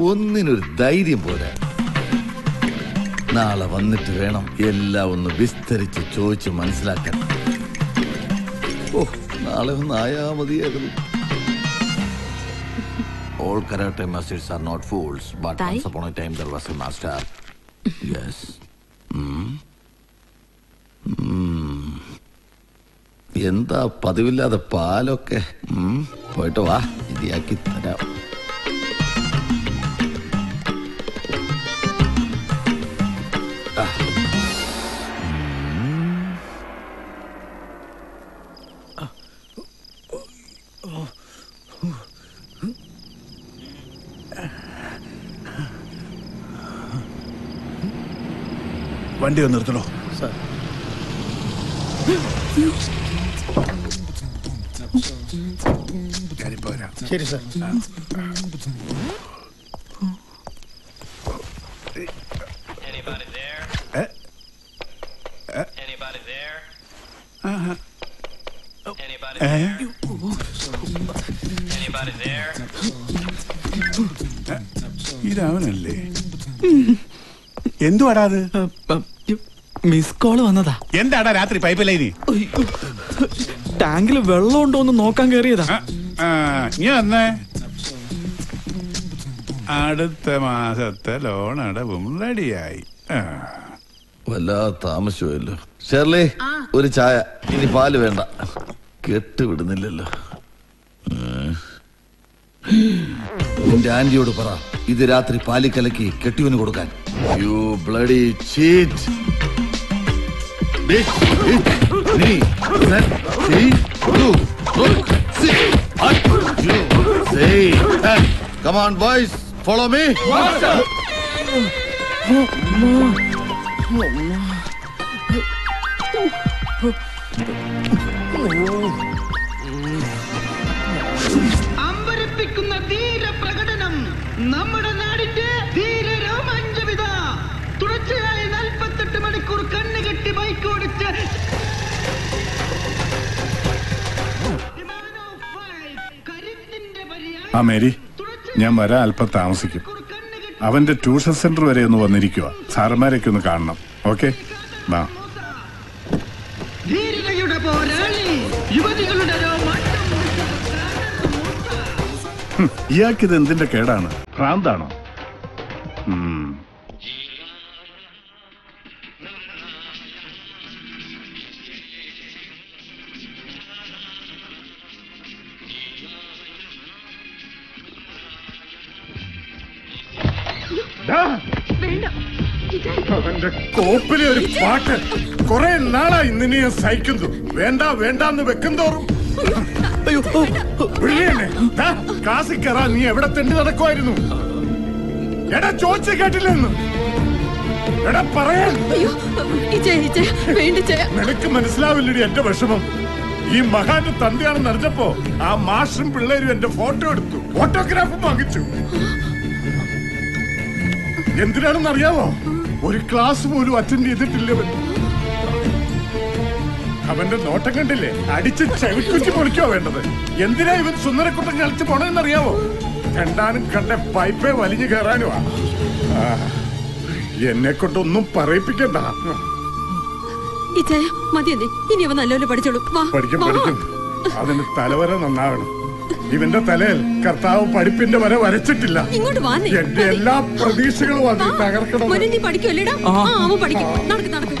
ഒന്നിനൊരു ധൈര്യം പോരാ നാളെ വന്നിട്ട് വേണം എല്ലാം ഒന്ന് വിസ്തരിച്ച് ചോദിച്ച് മനസ്സിലാക്കാൻ ഓ നാളെ ഒന്ന് ആയാ മതിയായിരുന്നു All karate masters are not fools, but Tai? once upon a time there was a master. Yes. Mm. Mm. എന്താ പതിവില്ലാതെ പാലൊക്കെ ഉം, പോയിട്ട് വാ ഇതിയാക്കി തരാം വണ്ടി ഒന്ന് നിർത്തണോ? ഇതാവനല്ലേ എന്തു വരാത് മിസ് കോൾ വന്നതാ. എന്താടാ രാത്രി പൈപ്പ് ലൈന്? ടാങ്കിൽ വെള്ളം ഉണ്ടോ എന്ന് നോക്കാൻ കയറിയതാ നീ വന്നേ. അടുത്ത മാസത്തെ ലോൺ അടവും റെഡിയായി. വല്ലാ വല്ലാതെ താമസിച്ചുമല്ലോ ഷെർലി ഒരു ചായ. ഇനി പാൽ വേണ്ട. കെട്ടുവിടുന്നില്ലല്ലോ. നിന്റെ ആന്റിയോട് പറ. ഇത് രാത്രി പാലിക്കലക്കി കെട്ടിയവന് കൊടുക്കാൻ. You bloody cheat on, boys, follow me. അമ്പരപ്പിക്കുന്ന ധീര പ്രകടനം നമ്മുടെ ആ മേരി. ഞാൻ വരാൻ അല്പം താമസിക്കും. അവന്റെ ട്യൂഷൻ സെന്റർ വരെ ഒന്ന് വന്നിരിക്കുക സാറന്മാരൊക്കെ ഒന്ന് കാണണം. ഓക്കെ? വാ. ഇയാൾക്കിത് എന്തിന്റെ കേടാണ്? ഭ്രാന്താണോ? അവന്റെ ഒരു പാട്ട് കുറെ നാളായി നിന്നെ ഞാൻ സഹിക്കുന്നു. വേണ്ട വേണ്ടാന്ന് വെക്കുന്തോറും തോറും കയറാൻ നീ എവിടെ തെണ്ടി നടക്കുമായിരുന്നു എടാ ചോദിച്ചു കേട്ടില്ലെന്ന്. എടാ പറയാൻ. നിനക്ക് മനസ്സിലാവില്ലടി എന്റെ വിഷമം. ഈ മഹാന്റെ തന്തയാണെന്ന് അറിഞ്ഞപ്പോ ആ മാഷും പിള്ളേരും എന്റെ ഫോട്ടോ എടുത്തു. ഫോട്ടോഗ്രാഫും വാങ്ങിച്ചു. എന്തിനാണെന്ന് അറിയാമോ ഒരു ക്ലാസ് പോലും അറ്റൻഡ് ചെയ്തിട്ടില്ല അവന്റെ നോട്ടം കണ്ടില്ലേ? അടിച്ച് ചവിക്കുറ്റി പൊളിക്കോ വേണ്ടത്. എന്തിനാ ഇവൻ സുന്ദരക്കുട്ടൻ കളിച്ച് പോണെന്നറിയാവോ? കണ്ടാനും കണ്ട പൈപ്പേ വലിഞ്ഞു കയറാനുമാ ആ, എന്നെ കൊണ്ടൊന്നും പറയിപ്പിക്കണ്ട മതി ഇനി അവ നല്ലപോലെ പഠിച്ചോളൂ. പഠിക്കും. പഠിക്കും. അതിന് തലവര നന്നാവണം. ഇവന്റെ തലയിൽ കർത്താവ് പഠിപ്പിന്റെ വരെ വരച്ചിട്ടില്ല. ഇങ്ങോട്ട് വാ. എന്റെ എല്ലാ പ്രതീക്ഷകളും അത് തകർക്കണം? മോനെ നീ പഠിക്കുമല്ലേടാ ആ. അവൻ പഠിക്കും. നടക്ക് നടക്ക്.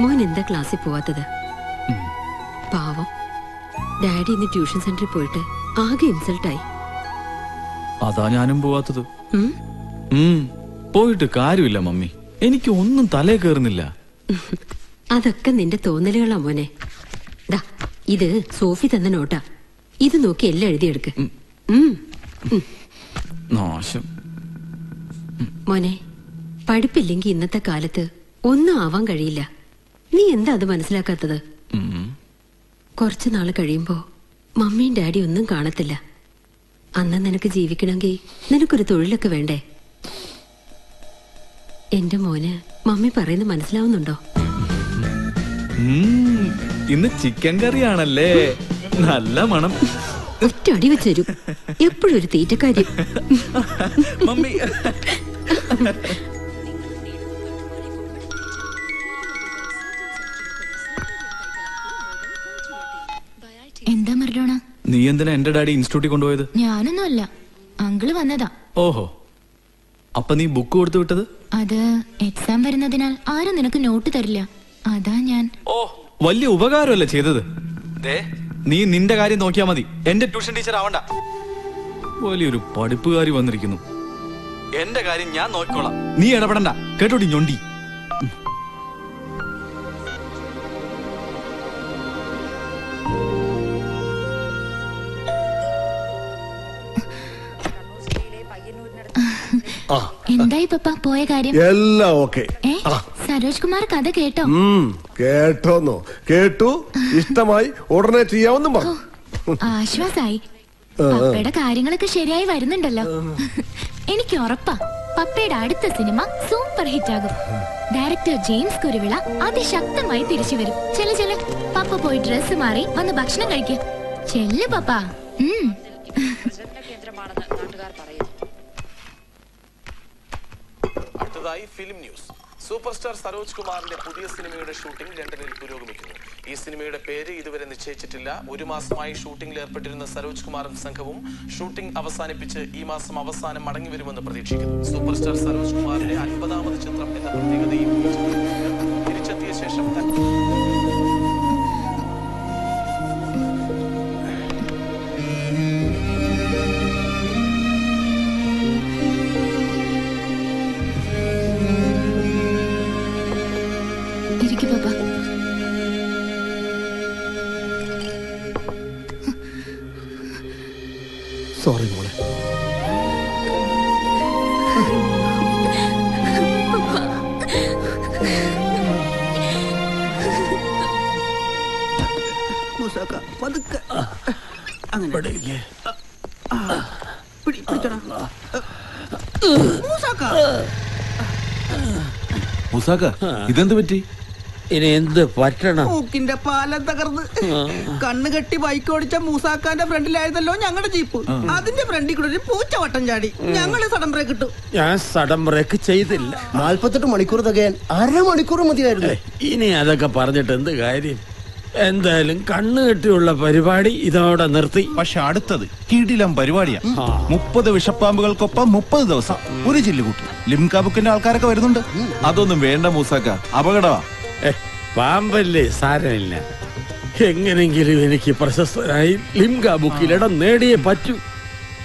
മോൻ എന്താ ക്ലാസ്സിൽ പോവാത്തത്? പാവം. ഡാഡി ഇന്ന് ട്യൂഷൻ സെന്ററിൽ പോയിട്ട് ആകെ ഇൻസൾട്ടായി. അതാ ഞാനും പോവാത്തത്. പോയിട്ട് കാര്യമില്ല മമ്മി. എനിക്ക് ഒന്നും തലേ കയറുന്നില്ല അതൊക്കെ നിന്റെ തോന്നലുകളാ മോനെ. ദാ ഇത് സോഫി തന്ന നോട്ടാ. ഇത് നോക്കി എല്ലാം എഴുതിയെടുക്ക്. മോനെ പഠിപ്പില്ലെങ്കിൽ ഇന്നത്തെ കാലത്ത് ഒന്നും ആവാൻ കഴിയില്ല. നീ എന്താ അത് മനസ്സിലാക്കാത്തത്? കുറച്ചു നാൾ കഴിയുമ്പോ മമ്മിയും ഡാഡി ഒന്നും കാണത്തില്ല. അന്ന് നിനക്ക് ജീവിക്കണമെങ്കിൽ നിനക്കൊരു തൊഴിലൊക്കെ വേണ്ടേ? എന്റെ മോന് മമ്മി പറയുന്നത് മനസ്സിലാവുന്നുണ്ടോ? ഇന്ന് ചിക്കൻ കറിയാണല്ലേ? നല്ല മണം. ഒറ്റ അടി വെച്ച് തരും. എപ്പോഴും ഒരു തീറ്റക്കാരി. മമ്മി. നീ എന്തിനാ എന്റെ ഡാഡി ഇൻസ്റ്റിറ്റ്യൂട്ടിൽ കൊണ്ടുപോയത്? ഞാനൊന്നുമല്ല. അങ്കിൾ വന്നതാ. ഓഹോ. അപ്പൊ നീ ബുക്ക് കൊടുത്തു വിട്ടത്? അത് എക്സാം വരുന്നതിനാൽ ആരും നിനക്ക് നോട്ട് തരില്ല. അതാ ഞാൻ. ഓ വലിയ ഉപകാരമല്ല ചെയ്തത്? നീ നിന്റെ കാര്യം നോക്കിയാ മതി. എന്റെ ട്യൂഷൻ ടീച്ചർ ആവണ്ട. വലിയൊരു പഠിപ്പുകാരി വന്നിരിക്കുന്നു. എന്റെ കാര്യം ഞാൻ നോക്കിക്കോളാം. നീ ഇടപെടണ്ട. കേട്ടോടി ഞൊണ്ടി. എന്തായി പപ്പ പോയ കാര്യം? എല്ലാം ഓക്കെ. സരോജ് കുമാർ കഥ കേട്ടോ? കേട്ടോന്നോ? കേട്ടു. ഇഷ്ടമായി. ഉടനെ ചെയ്യാവുന്ന ആശ്വാസായി. പപ്പയുടെ കാര്യങ്ങളൊക്കെ ശരിയായി വരുന്നുണ്ടല്ലോ. എനിക്ക് ഉറപ്പാ. പപ്പയുടെ അടുത്ത സിനിമ സൂപ്പർ ഹിറ്റ് ആകും ഡയറക്ടർ ജെയിംസ് കുരുവിള അതിശക്തമായി തിരിച്ചു വരും. ചെല ചെല പപ്പ പോയി ഡ്രസ് മാറി വന്ന് ഭക്ഷണം കഴിക്കുക ചെല്ലു പപ്പ. ഉം. അടുത്തതായി film news. Super star Saroj കുമാറിന്റെ പുതിയ സിനിമയുടെ ഷൂട്ടിംഗ് ലണ്ടനിൽ പുരോഗമിക്കുന്നു. ഈ സിനിമയുടെ പേര് ഇതുവരെ നിശ്ചയിച്ചിട്ടില്ല. ഒരു മാസമായി ഷൂട്ടിംഗിൽ ഏർപ്പെട്ടിരുന്ന സരോജ് കുമാറും സംഘവും ഷൂട്ടിംഗ് അവസാനിപ്പിച്ച് ഈ മാസം അവസാനം മടങ്ങി വരുമെന്ന് പ്രതീക്ഷിക്കുന്നു. സൂപ്പർ സ്റ്റാർ സരോജ് കുമാറിന്റെ അൻപതാമത് ചിത്രം എന്ന പ്രത്യേകതയും. തിരിച്ചെത്തിയ ശേഷം തൻ- ഇരിക്കു പപ്പ. സോറി മോളെ. പതുക്കെ. അങ്ങനെ പിടി പിടിച്ചോടാ. മുസാക്ക ഇതെന്ത് പറ്റി? ഇനി എന്ത് പറ്റണം? മൂക്കിന്റെ പാലം തകർന്ന്. കണ്ണ് കെട്ടി ബൈക്ക് ഓടിച്ച മൂസാക്കാന്റെ ഫ്രണ്ടിലായിരുന്നല്ലോ ഞങ്ങളുടെ ജീപ്പ്. അതിന്റെ ഫ്രണ്ടിൽ കൂടെ ഒരു പൂച്ച വട്ടം ചാടി ഞങ്ങൾ സഡൻ ബ്രേക്ക് ഇട്ടു. ഞാൻ സഡൻ ബ്രേക്ക് ചെയ്തില്ല. നാൽപ്പത്തെട്ട് മണിക്കൂർ തകയാൻ അരമണിക്കൂർ മതിയായിരുന്നു. ഇനി അതൊക്കെ പറഞ്ഞിട്ട് എന്ത് കാര്യം? എന്തായാലും കണ്ണു കെട്ടിയുള്ള പരിപാടി ഇതോടെ നിർത്തി. പക്ഷെ അടുത്തത് കിടിലം പരിപാടിയാ. മുപ്പത് വിഷപ്പാമ്പുകൾക്കൊപ്പം മുപ്പത് ദിവസം. ഒരു ചില്ലുകൂട്ടി. ലിംകാബുക്കിന്റെ ആൾക്കാരൊക്കെ വരുന്നുണ്ട്. അതൊന്നും വേണ്ട മൂസാക്ക അപകടമാ. പാമ്പല്ലേ? സാരമില്ല. എങ്ങനെങ്കിലും എനിക്ക് പ്രശസ്തനായി ലിംഗ ബുക്കിൽ ഇടം നേടിയേ പറ്റൂ.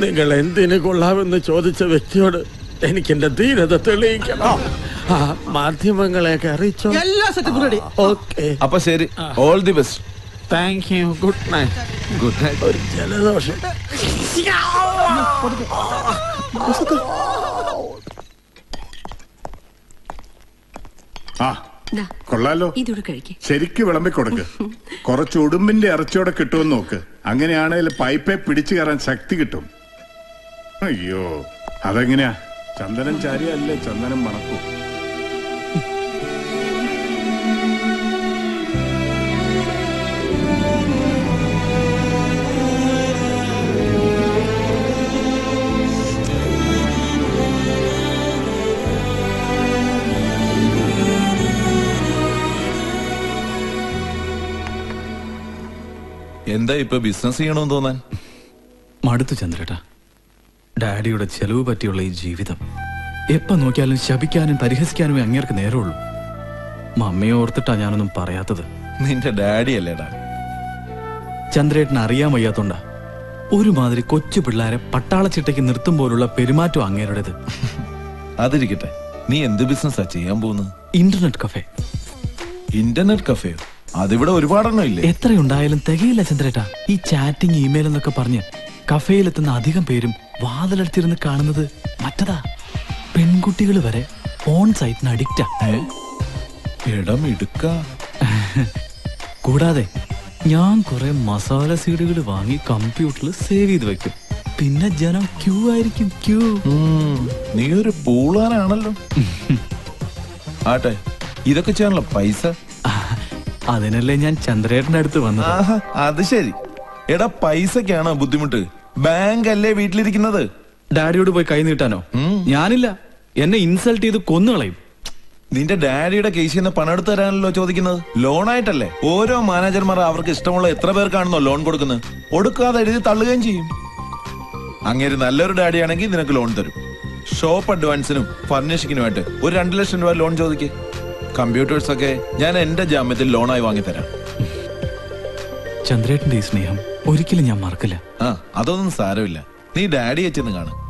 നിങ്ങൾ എന്തിനു കൊള്ളാമെന്ന് ചോദിച്ച വ്യക്തിയോട് എനിക്ക് എന്റെ ധീരത തെളിയിക്കണം. ആ മാധ്യമങ്ങളെയൊക്കെ അറിയിച്ചോ? എല്ലാ ഓക്കെ. അപ്പൊ ശരി. All the best thank you good night good night ഒരു ജലദോഷം. ആ. കൊള്ളാലോ. ശരിക്ക് വിളമ്പി കൊടുക്ക്. കുറച്ച് ഉടുമ്പിന്റെ ഇറച്ചിയോടെ കിട്ടുമെന്ന് നോക്ക്. അങ്ങനെയാണെങ്കിൽ പൈപ്പെ പിടിച്ചു കയറാൻ ശക്തി കിട്ടും. അയ്യോ അതെങ്ങനെയാ? ചന്ദനം ചാരിയല്ലേ ചന്ദനം മണക്കൂ. എന്താ ഇപ്പൊ ബിസിനസ് ചെയ്യണമെന്ന് തോന്നാൻ? മടുത്തു ചന്ദ്രേട്ടാ. ഡാഡിയുടെ ചെലവ് പറ്റിയുള്ള ഈ ജീവിതം. എപ്പോ നോക്കിയാലും ശപിക്കാനും പരിഹസിക്കാനുമേ അങ്ങേർക്ക് നേരമുള്ളൂ. മമ്മിയെ ഓർത്തിട്ടാ ഞാനൊന്നും പറയാത്തത്. നിന്റെ ഡാഡി അല്ലേടാ ചന്ദ്രേട്ടന് അറിയാൻ വയ്യാത്തോണ്ടാ. ഒരുമാതിരി കൊച്ചു പിള്ളേരെ പട്ടാളച്ചിട്ടയ്ക്ക് നിർത്തും പോലുള്ള പെരുമാറ്റം അങ്ങേരുടേത്. അതിരിക്കട്ടെ. നീ എന്ത് ബിസിനസ്സാ ചെയ്യാൻ പോകുന്നത്? ഇന്റർനെറ്റ് കഫേ ഇന്റർനെറ്റ് കഫേയോ അതിവിടെ ഒരുപാടെണ്ണം ഇല്ലേ എത്രയുണ്ടായാലും തികയില്ല ചന്ദ്രേട്ടാ. ഈ ചാറ്റിംഗ് ഇമെയിൽ എന്നൊക്കെ പറഞ്ഞ് കഫേയിലെത്തുന്ന അധികം പേരും വാതിലടുത്തിരുന്ന് കാണുന്നത് മറ്റതാ. പെൺകുട്ടികൾ വരെ ഫോൺ സൈറ്റിന് അഡിക്റ്റാ. ഇടം ഇടുക്ക. കൂടാതെ ഞാൻ കുറെ മസാല സീഡുകൾ വാങ്ങി കമ്പ്യൂട്ടറിൽ സേവ് ചെയ്ത് വെക്കും. പിന്നെ ജനം ക്യൂ ആയിരിക്കും ക്യൂ. നീ ഒരു പൂളാനാണല്ലോ. ആട്ടെ ഇതൊക്കെ ചെയ്യാനുള്ള പൈസ അതിനല്ലേ ഞാൻ ചന്ദ്രേട്ടന്റെ അടുത്ത് വന്നത്? ആഹാ അത് ശരി. എടാ പൈസക്കാണോ ബുദ്ധിമുട്ട്? ബാങ്ക് അല്ലേ വീട്ടിലിരിക്കുന്നത്? ഡാഡിയോട് പോയി കൈ നീട്ടാനോ? ഞാനില്ല. എന്നെ ഇൻസൾട്ട് ചെയ്ത് കൊന്നുകളയും നിന്റെ ഡാഡിയുടെ കേസിൽ നിന്ന് പണം എടുത്തു തരാനല്ലോ ചോദിക്കുന്നത്? ലോൺ ആയിട്ടല്ലേ ഓരോ മാനേജർമാർ അവർക്ക് ഇഷ്ടമുള്ള എത്ര പേർക്കാണെന്നോ ലോൺ കൊടുക്കുന്നത്? ഒടുക്കാതെ എഴുതി തള്ളുകയും ചെയ്യും. അങ്ങേര് നല്ലൊരു ഡാഡിയാണെങ്കിൽ നിനക്ക് ലോൺ തരും. ഷോപ്പ് അഡ്വാൻസിനും ഫർണിഷിങ്ങിനുമായിട്ട് ഒരു രണ്ട് ലക്ഷം രൂപ ലോൺ ചോദിക്കേ. കമ്പ്യൂട്ടേഴ്സ് ഒക്കെ ഞാൻ എന്റെ ജാമ്യത്തിൽ ലോണായി വാങ്ങിത്തരാം. ചന്ദ്രേട്ടന്റെ ഈ സ്നേഹം ഒരിക്കലും ഞാൻ മറക്കില്ല. ആ അതൊന്നും സാരമില്ല. നീ ഡാഡി ചെന്ന് കാണും.